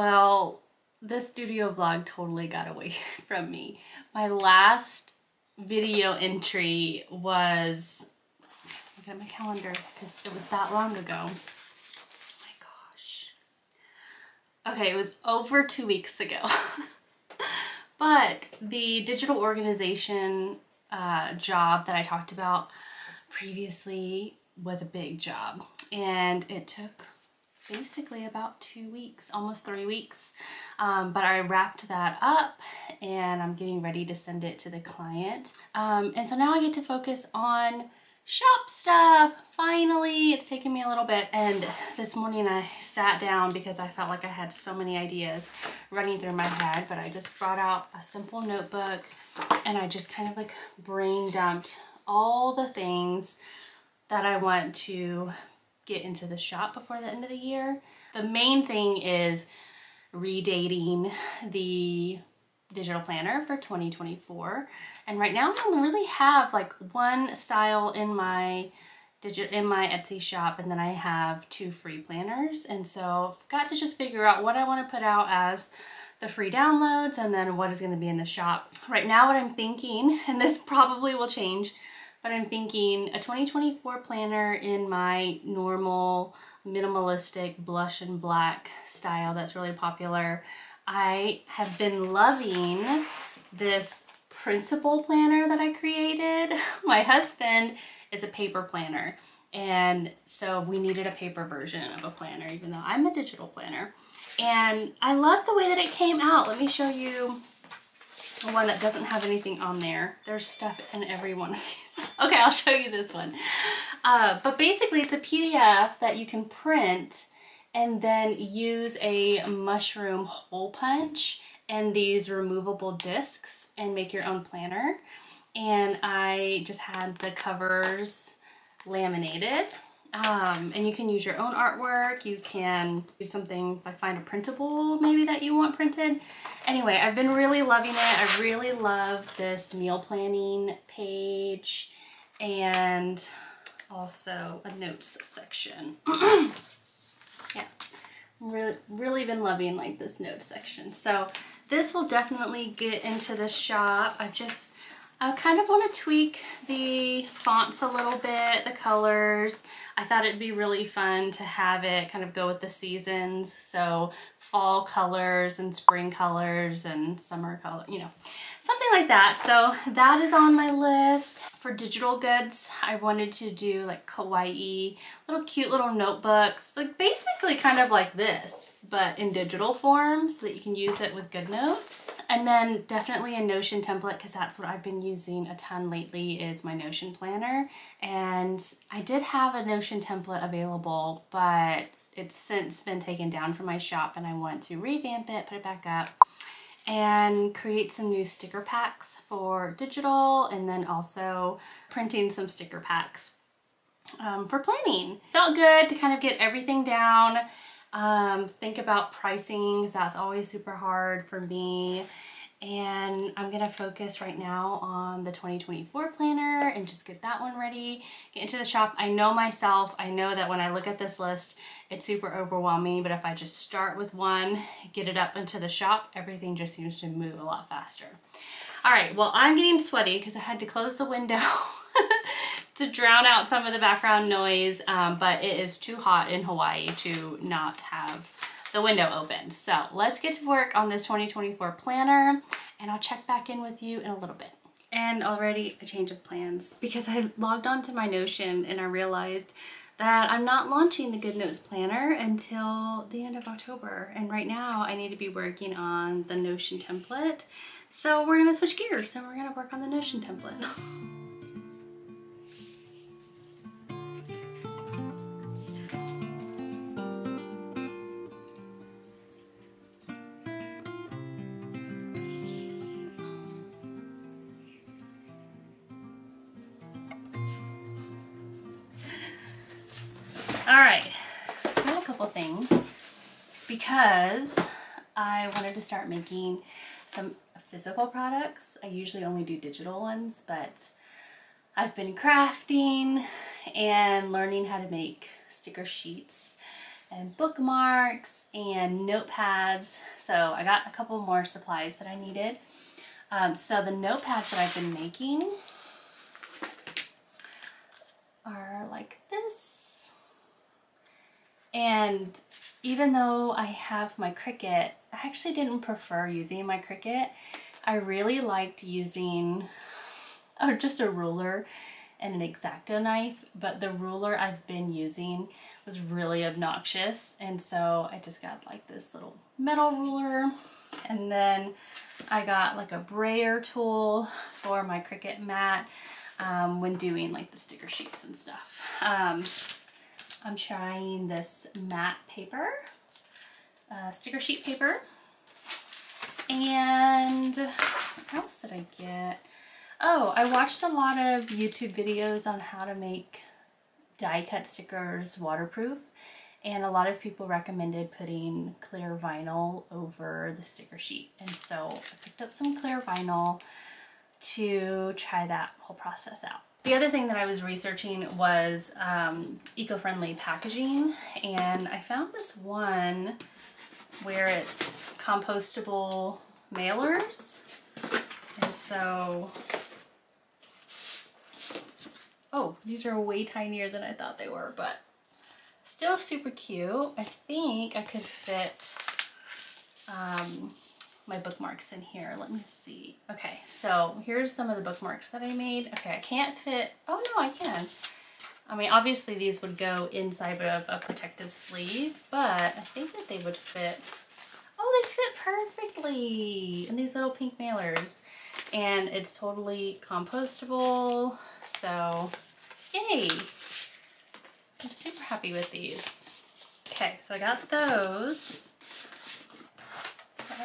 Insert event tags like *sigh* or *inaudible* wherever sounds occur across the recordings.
Well, this studio vlog totally got away *laughs* from me. My last video entry was, look at my calendar because it was that long ago. Oh my gosh. Okay, it was over two weeks ago. *laughs* but the digital organization uh, job that I talked about previously was a big job and it took basically about two weeks, almost three weeks. Um, but I wrapped that up and I'm getting ready to send it to the client. Um, and so now I get to focus on shop stuff. Finally, it's taken me a little bit. And this morning I sat down because I felt like I had so many ideas running through my head, but I just brought out a simple notebook and I just kind of like brain dumped all the things that I want to get into the shop before the end of the year. The main thing is redating the digital planner for 2024. And right now I only really have like one style in my digit in my Etsy shop and then I have two free planners. And so I've got to just figure out what I want to put out as the free downloads and then what is going to be in the shop. Right now what I'm thinking, and this probably will change, but I'm thinking a 2024 planner in my normal minimalistic blush and black style that's really popular. I have been loving this principal planner that I created. *laughs* My husband is a paper planner and so we needed a paper version of a planner even though I'm a digital planner. And I love the way that it came out. Let me show you one that doesn't have anything on there. There's stuff in every one of these. *laughs* okay, I'll show you this one. Uh, but basically it's a PDF that you can print and then use a mushroom hole punch and these removable discs and make your own planner. And I just had the covers laminated um, and you can use your own artwork. You can do something like find a printable maybe that you want printed. Anyway, I've been really loving it. I really love this meal planning page and also a notes section. *clears throat* yeah, really, really been loving like this notes section. So this will definitely get into the shop. I've just I kind of want to tweak the fonts a little bit, the colors. I thought it'd be really fun to have it kind of go with the seasons. So fall colors and spring colors and summer color, you know, something like that. So that is on my list. For digital goods, I wanted to do like kawaii, little cute little notebooks, like basically kind of like this, but in digital form so that you can use it with GoodNotes. And then definitely a Notion template because that's what I've been using a ton lately is my Notion planner. And I did have a Notion template available, but it's since been taken down from my shop and I want to revamp it, put it back up and create some new sticker packs for digital and then also printing some sticker packs um, for planning. Felt good to kind of get everything down, um, think about pricing because that's always super hard for me and I'm gonna focus right now on the 2024 planner and just get that one ready, get into the shop. I know myself, I know that when I look at this list, it's super overwhelming, but if I just start with one, get it up into the shop, everything just seems to move a lot faster. All right, well, I'm getting sweaty because I had to close the window *laughs* to drown out some of the background noise, um, but it is too hot in Hawaii to not have the window open. So let's get to work on this 2024 planner and I'll check back in with you in a little bit. And already a change of plans because I logged onto my Notion and I realized that I'm not launching the Good Notes Planner until the end of October. And right now I need to be working on the Notion template. So we're gonna switch gears and we're gonna work on the Notion template. *laughs* All right, I got a couple things because I wanted to start making some physical products. I usually only do digital ones, but I've been crafting and learning how to make sticker sheets and bookmarks and notepads. So I got a couple more supplies that I needed. Um, so the notepads that I've been making are like this. And even though I have my Cricut, I actually didn't prefer using my Cricut. I really liked using or just a ruler and an X-Acto knife, but the ruler I've been using was really obnoxious. And so I just got like this little metal ruler and then I got like a brayer tool for my Cricut mat um, when doing like the sticker sheets and stuff. Um, I'm trying this matte paper, uh, sticker sheet paper. And what else did I get? Oh, I watched a lot of YouTube videos on how to make die cut stickers waterproof and a lot of people recommended putting clear vinyl over the sticker sheet and so I picked up some clear vinyl to try that whole process out. The other thing that I was researching was um, eco-friendly packaging and I found this one where it's compostable mailers. And so oh these are way tinier than I thought they were but still super cute. I think I could fit um, my bookmarks in here. Let me see. Okay, so here's some of the bookmarks that I made. Okay, I can't fit, oh no, I can. I mean, obviously these would go inside of a protective sleeve, but I think that they would fit, oh, they fit perfectly in these little pink mailers. And it's totally compostable, so yay. I'm super happy with these. Okay, so I got those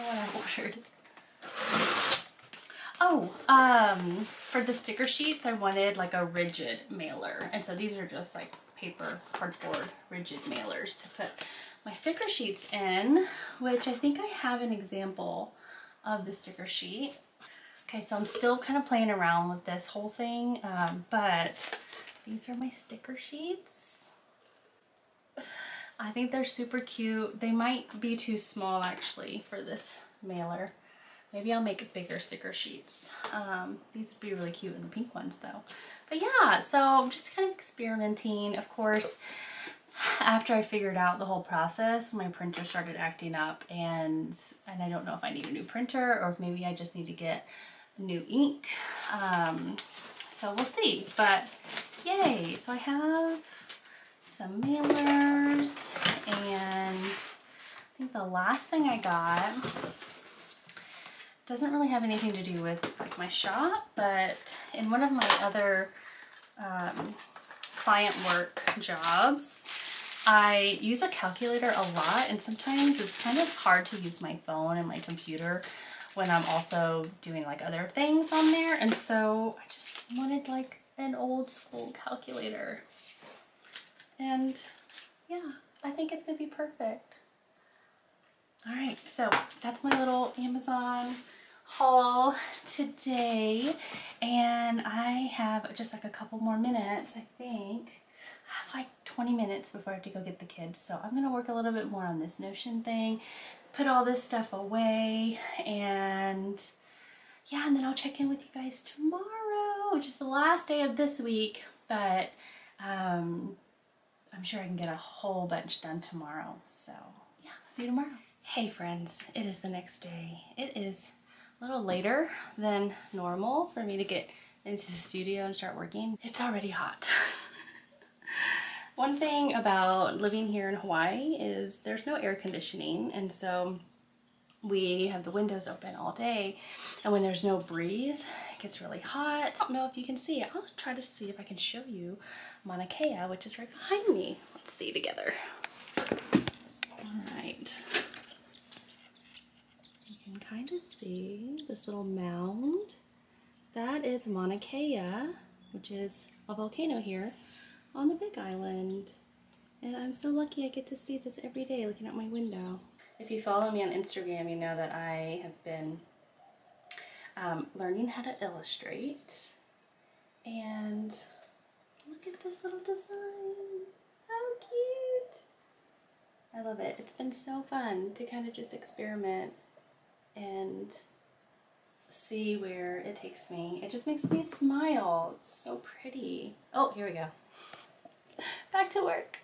what I *laughs* ordered. Oh, um, for the sticker sheets, I wanted like a rigid mailer. And so these are just like paper, cardboard, rigid mailers to put my sticker sheets in, which I think I have an example of the sticker sheet. Okay, so I'm still kind of playing around with this whole thing, um, but these are my sticker sheets. I think they're super cute. They might be too small actually for this mailer. Maybe I'll make bigger sticker sheets. Um, these would be really cute in the pink ones though. But yeah, so I'm just kind of experimenting. Of course, after I figured out the whole process, my printer started acting up and, and I don't know if I need a new printer or if maybe I just need to get new ink. Um, so we'll see, but yay. So I have some mailers and I think the last thing I got doesn't really have anything to do with like my shop, but in one of my other um, client work jobs, I use a calculator a lot and sometimes it's kind of hard to use my phone and my computer when I'm also doing like other things on there. And so I just wanted like an old school calculator. And yeah, I think it's gonna be perfect. All right, so that's my little Amazon haul today. And I have just like a couple more minutes, I think. I have like 20 minutes before I have to go get the kids. So I'm gonna work a little bit more on this Notion thing, put all this stuff away, and yeah, and then I'll check in with you guys tomorrow, which is the last day of this week, but um, I'm sure I can get a whole bunch done tomorrow. So yeah, see you tomorrow. Hey friends, it is the next day. It is a little later than normal for me to get into the studio and start working. It's already hot. *laughs* One thing about living here in Hawaii is there's no air conditioning and so we have the windows open all day and when there's no breeze gets really hot. I don't know if you can see it. I'll try to see if I can show you Mauna Kea which is right behind me. Let's see together. All right You can kind of see this little mound. That is Mauna Kea, which is a volcano here on the Big Island. And I'm so lucky I get to see this every day looking out my window. If you follow me on Instagram, you know that I have been um, learning how to illustrate. And look at this little design. How cute. I love it. It's been so fun to kind of just experiment and see where it takes me. It just makes me smile. It's so pretty. Oh, here we go. *laughs* Back to work.